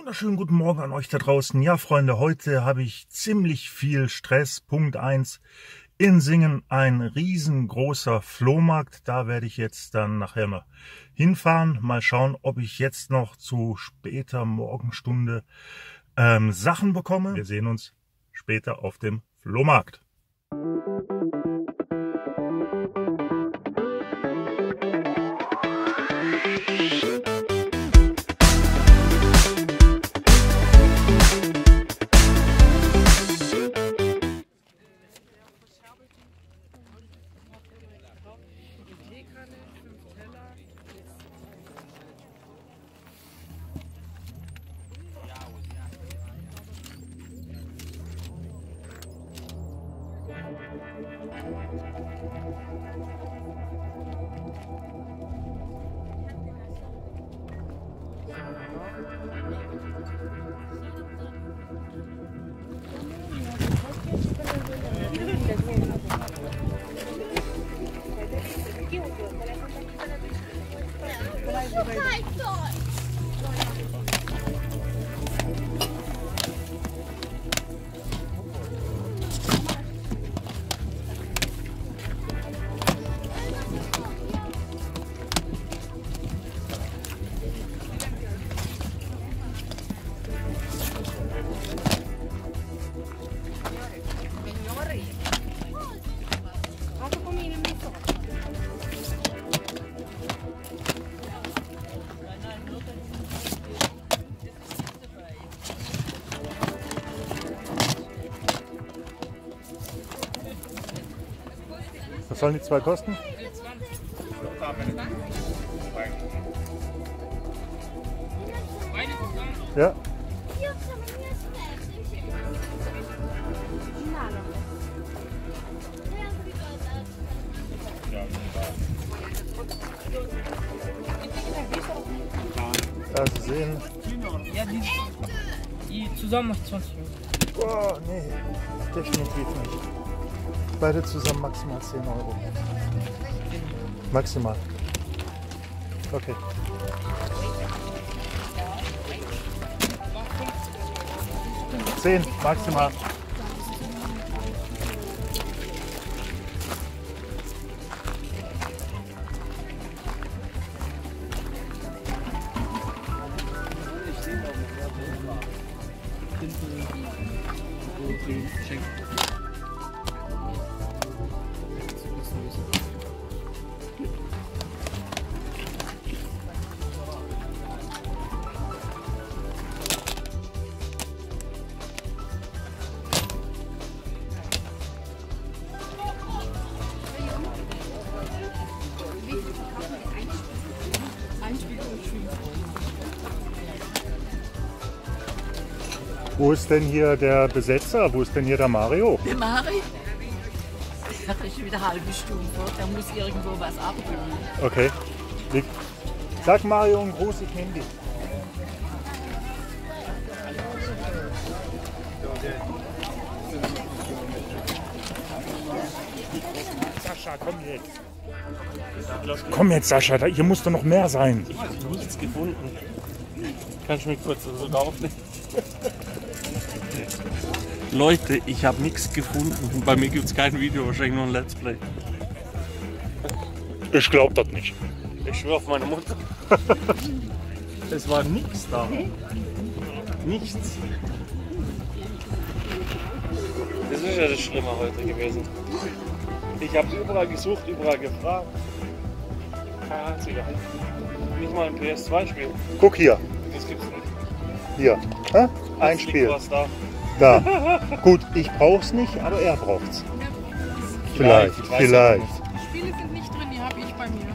wunderschönen guten Morgen an euch da draußen. Ja, Freunde, heute habe ich ziemlich viel Stress. Punkt eins In Singen ein riesengroßer Flohmarkt. Da werde ich jetzt dann nachher mal hinfahren. Mal schauen, ob ich jetzt noch zu später Morgenstunde ähm, Sachen bekomme. Wir sehen uns später auf dem Flohmarkt. Come on. Was sollen die zwei kosten? Ja. Da Sie sehen. Ja, die, die zusammen macht 20 Euro. Oh, nee, definitiv nicht. Beide zusammen maximal 10 Euro. Maximal. Okay. Zehn maximal. Wo ist denn hier der Besetzer? Wo ist denn hier der Mario? Der Mari? Der ist wieder eine halbe Stunde fort. Der muss irgendwo was abholen. Okay. Sag Mario einen Gruß, ich nehme dich. Sascha, komm jetzt. Komm jetzt, Sascha, da, hier muss doch noch mehr sein. Nichts gefunden. Kannst du mich kurz sogar aufnehmen? Leute, ich habe nichts gefunden. Bei mir gibt es kein Video, wahrscheinlich nur ein Let's Play. Ich glaub das nicht. Ich schwöre auf meine Mutter. es war nichts da. Nichts. Das ist ja das Schlimme heute gewesen. Ich habe überall gesucht, überall gefragt. Kein einziger. Nicht mal ein PS2-Spiel. Guck hier, Das gibt's nicht. hier. Hä? Ein Spiel. Was da. Da. Gut, ich brauch's nicht, aber er braucht's. Vielleicht, ich weiß vielleicht. es Spiele sind nicht drin, die habe ich bei mir.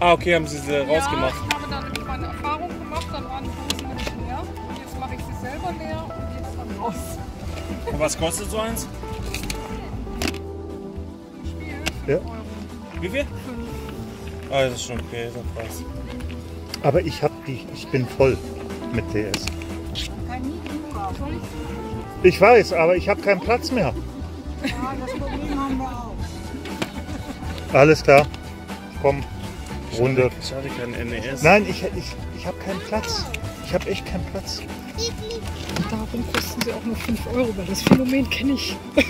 Ah, okay, haben sie sie rausgemacht. Ja, ich habe dann nämlich meine Erfahrung gemacht, dann waren die Dosen nämlich leer. Und jetzt mache ich sie selber leer und jetzt dann raus. Und was kostet so eins? Spiel 5 Ja. Euro. Wie viel? Ah, das ist schon okay, der Preis. Aber ich hab die, ich bin voll mit DS. Kein Mietbuch. Soll ich? Ich weiß, aber ich habe keinen Platz mehr. Ja, das Problem haben wir auch. Alles klar. Komm, Runde. Ich hatte kein NES. Nein, ich, ich, ich habe keinen Platz. Ich habe echt keinen Platz. Und darum kosten sie auch nur 5 Euro, weil das Phänomen kenne ich.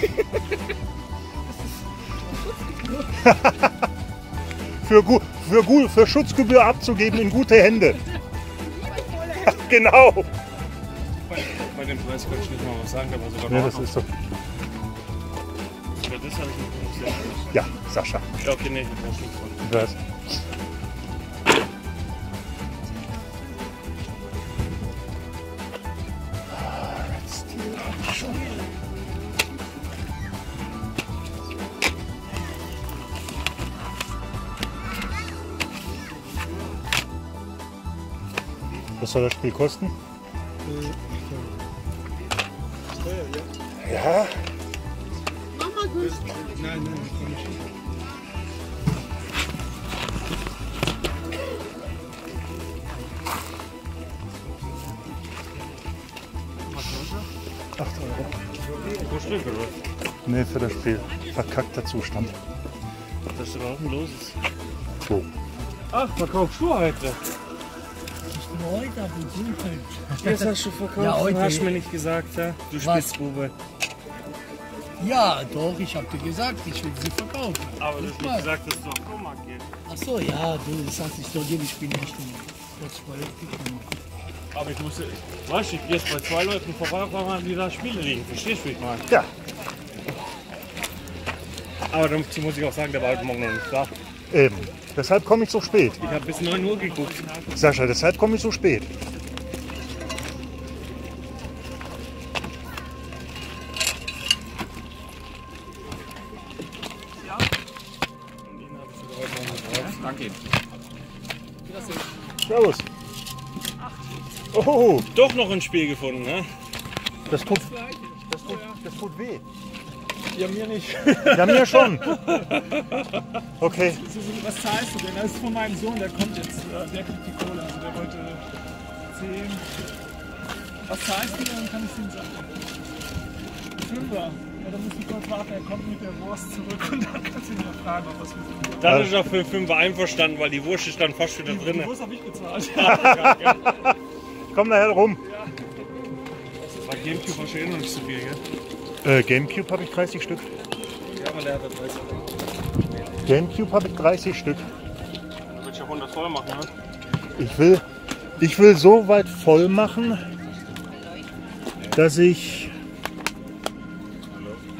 Für, für, für Schutzgebühr abzugeben in gute Hände. genau. Bei dem Preis kann ich nicht mal was sagen, aber sogar Ja, das ist so. Ja, das habe ich nicht. Ja, Sascha. Ja, okay, nee, ich brauche nichts von. Das. Was soll das Spiel kosten? Ja, Pro Stück, oder was? nee, für das Spiel. Verkackter Zustand. Das ist aber auch ein loses. Wo? Ach, verkauf Schuhe heute. Heute auf dem Dunkeln. Das hast du verkauft. Ja, heute. Hast du mir nicht gesagt, ja? Du? Spitzbube. Ja, doch, ich habe dir gesagt, ich will sie verkaufen. Aber du hast nicht gesagt, dass du auf Flohmarkt gehst. Ach so, ja, du, das ich dir nicht spielen, nicht in kurz vor gekommen. Aber ich musste, weißt du, ich gehe jetzt bei zwei Leuten vorbei, einmal die da Spiele liegen. Verstehst du, wie ich meine? Ja, Aber dazu muss ich auch sagen, der war heute Morgen noch nicht da. eben. Deshalb komme ich so spät. Ich habe bis 9 Uhr geguckt. Sascha, deshalb komme ich so spät. Danke. Servus. Oh, Doch noch ein Spiel gefunden, ne? das tut, das tut, das tut weh. Ja, mir nicht. Ja, mir schon. Okay, Was zahlst du denn? Das ist von meinem Sohn, der kommt jetzt. äh, Der kriegt die Kohle. Also der wollte 10. Was zahlst du denn? Kann ich ihm sagen? Fünfer. Ja, dann musst du kurz warten. Er kommt mit der Wurst zurück und dann kannst du ihn mal fragen, ob was mit dem Dann ist er für 5 einverstanden, weil die Wurst ist dann fast wieder Die drin. Wurst habe ich bezahlt. komm nachher rum. Bei Gamecube du eh noch nicht so viel, gell? Äh, Gamecube habe ich 30 Stück. Ja, aber der hat 30 Euro. Gamecube habe ich 30 Stück. Würde ich ja 100 voll machen, ne? Ich will, ich will so weit voll machen, dass ich.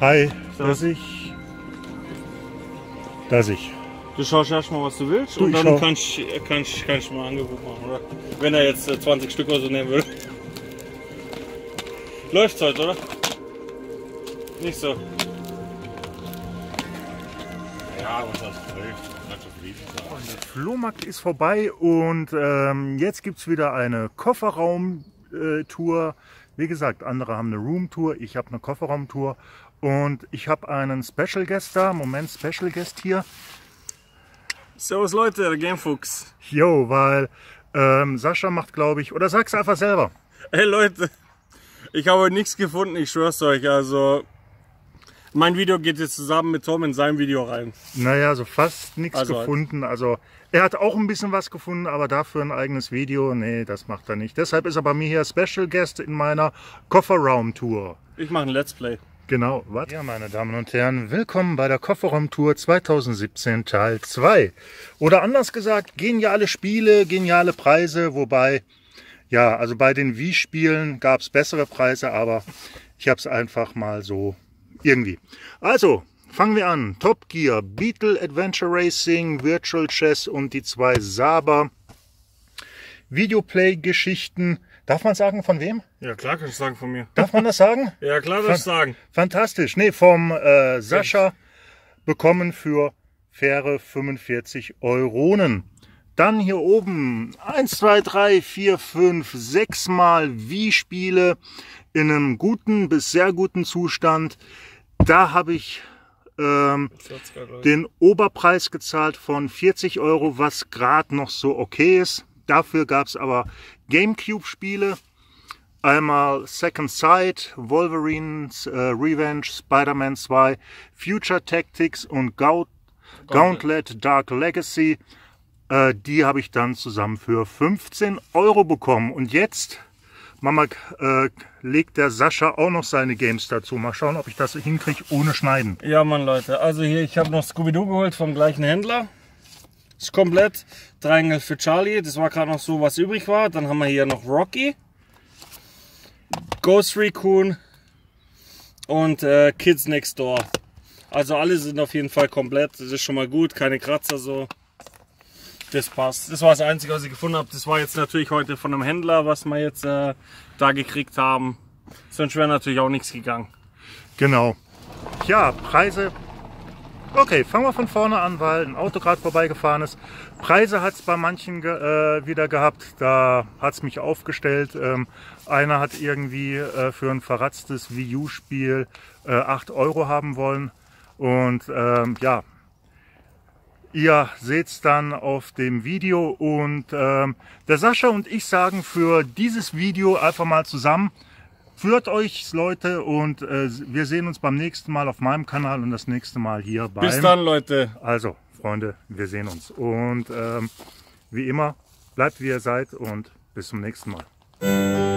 Hi, dass ich. Dass ich. Du schaust erstmal, was du willst Du, und ich dann schau. kannst du kannst, kannst du mal ein Angebot machen, oder? Wenn er jetzt äh, 20 Stück oder so nehmen würde. Läuft's heute, oder? Nicht so. Ja, was hast du Der Flohmarkt ist vorbei und ähm, jetzt gibt es wieder eine Kofferraumtour. Wie gesagt, andere haben eine Roomtour, ich habe eine Kofferraumtour und ich habe einen Special Guest da. Moment, Special Guest hier. Servus Leute, der Gamefuchs. Jo, weil ähm, Sascha macht, glaube ich, oder sag's einfach selber. Hey Leute, ich habe heute nichts gefunden, ich schwör's euch. Also, mein Video geht jetzt zusammen mit Tom in sein Video rein. Naja, so fast nichts Also halt. gefunden. Also er hat auch ein bisschen was gefunden, aber dafür ein eigenes Video, nee, das macht er nicht. Deshalb ist er bei mir hier Special Guest in meiner Kofferraumtour. Ich mache ein Let's Play. Genau, was? Ja, meine Damen und Herren, willkommen bei der Kofferraumtour 2017 Teil 2. Oder anders gesagt, geniale Spiele, geniale Preise, wobei, ja, also bei den Wii-Spielen gab es bessere Preise, aber ich habe es einfach mal so irgendwie. Also, fangen wir an. Top Gear, Beetle Adventure Racing, Virtual Chess und die zwei Saber. Videoplay-Geschichten. Darf man sagen, von wem? Ja, klar, kann ich sagen von mir. Darf man das sagen? Ja, klar, darf ich sagen. Fantastisch. Nee, vom äh, Sascha bekommen für faire 45 Euronen. Dann hier oben 1, 2, 3, 4, 5, 6 Mal Wii-Spiele in einem guten bis sehr guten Zustand. Da habe ich ähm, den Oberpreis gezahlt von 40 Euro, was gerade noch so okay ist. Dafür gab es aber Gamecube-Spiele. Einmal Second Sight, Wolverines äh, Revenge, Spider-Man 2, Future Tactics und Gaut Gauntlet Dark Legacy. Äh, die habe ich dann zusammen für 15 Euro bekommen. Und jetzt, Mama, äh, legt der Sascha auch noch seine Games dazu. Mal schauen, ob ich das hinkriege ohne Schneiden. Ja, Mann, Leute. Also hier, ich habe noch Scooby-Doo geholt vom gleichen Händler. Ist komplett. Triangle für Charlie. Das war gerade noch so, was übrig war. Dann haben wir hier noch Rocky. Ghost Recon. Und äh, Kids Next Door. Also alle sind auf jeden Fall komplett. Das ist schon mal gut. Keine Kratzer so. Das passt. Das war das Einzige, was ich gefunden habe. Das war jetzt natürlich heute von einem Händler, was wir jetzt äh, da gekriegt haben. Sonst wäre natürlich auch nichts gegangen. Genau. Ja, Preise. Okay, fangen wir von vorne an, weil ein Auto gerade vorbeigefahren ist. Preise hat es bei manchen ge äh, wieder gehabt. Da hat es mich aufgestellt. Ähm, einer hat irgendwie äh, für ein verratztes Wii U-Spiel äh, 8 Euro haben wollen. Und ähm, ja, ihr seht es dann auf dem Video. Und ähm, der Sascha und ich sagen für dieses Video einfach mal zusammen, Führt euch Leute und äh, wir sehen uns beim nächsten Mal auf meinem Kanal und das nächste Mal hier beim... Bis dann, Leute. Also, Freunde, wir sehen uns. Und ähm, wie immer, bleibt wie ihr seid und bis zum nächsten Mal.